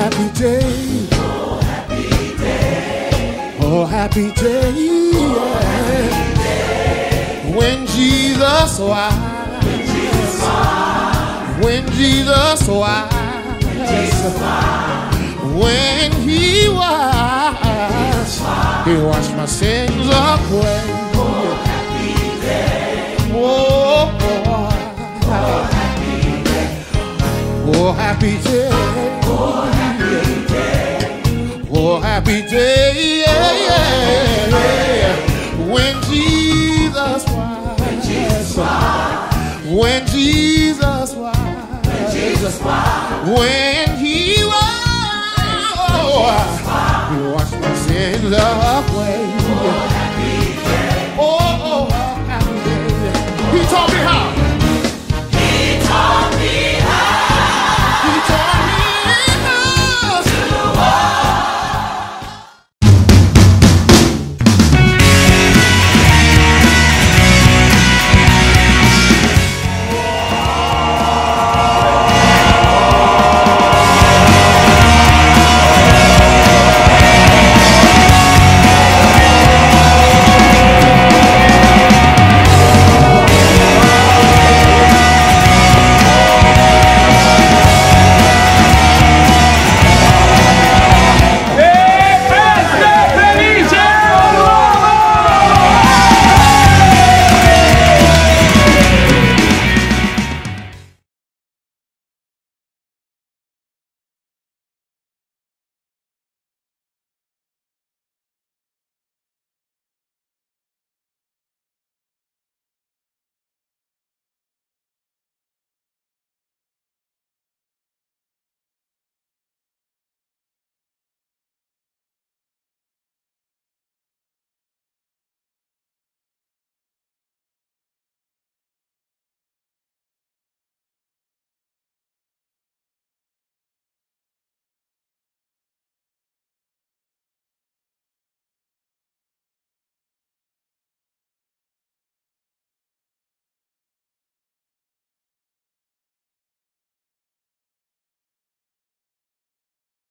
happy day. Oh, happy day. Oh, happy day. Oh, happy day. When Jesus was. When Jesus was. When Jesus was. When, he was. He washed my sins away. Oh happy day. Oh, happy day. Oh, happy day. Yeah, yeah, yeah. When Jesus was. When Jesus was. When he was. He washed my sins away.